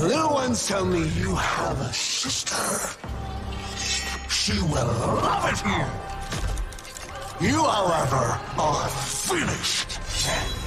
Little ones tell me you have a sister. She will love it here. You, however, are finished.